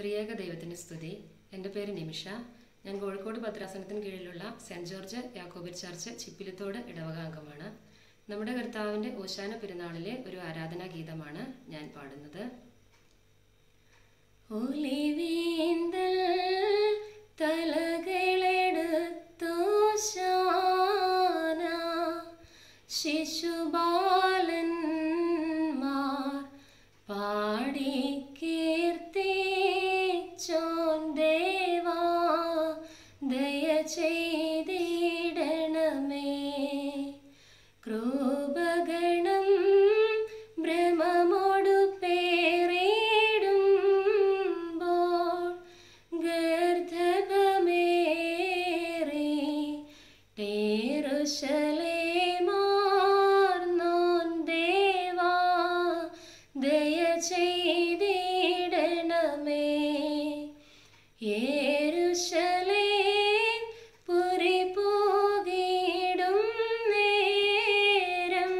ത്രിയേക ദൈവത്തിന്റെ സ്തുതി. എന്റെ പേര് നിമിഷ. ഞാൻ കോഴിക്കോട് ഭദ്രാസനത്തിന് കീഴിലുള്ള സെന്റ് ജോർജ് യാക്കോബിർ ചർച്ച് ചിപ്പിലത്തോട് ഇടവക അംഗമാണ് നമ്മുടെ കർത്താവിന്റെ ഓശാന പെരുന്നാളിലെ ഒരു ആരാധനാ ഗീതമാണ് ഞാൻ പാടുന്നത്. ശിശുബാലന്മാർ പാടി ദയ ചെയ്തിടണമേ. ഏരുശലേ പുരി പോകിടും നേരം.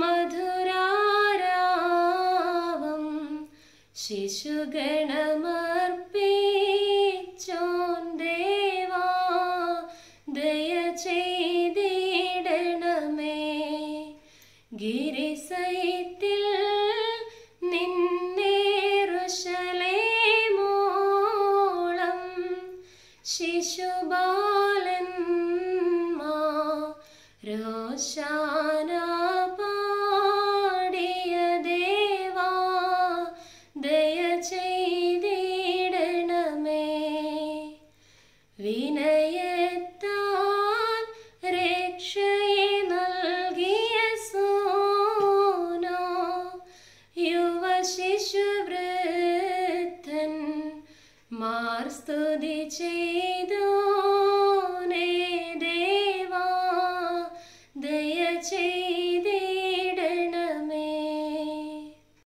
മധുരാരാവം ശിശുഗണമർപ്പിച്ചോൻ ദേവാ. ദയ ചെയ്തിടണമേ. ഗിരിസൈത്തിൽ शिशुबालना पडियदेवा दय चै दीडनमे विनय स्तुति चेद नेवा दय चे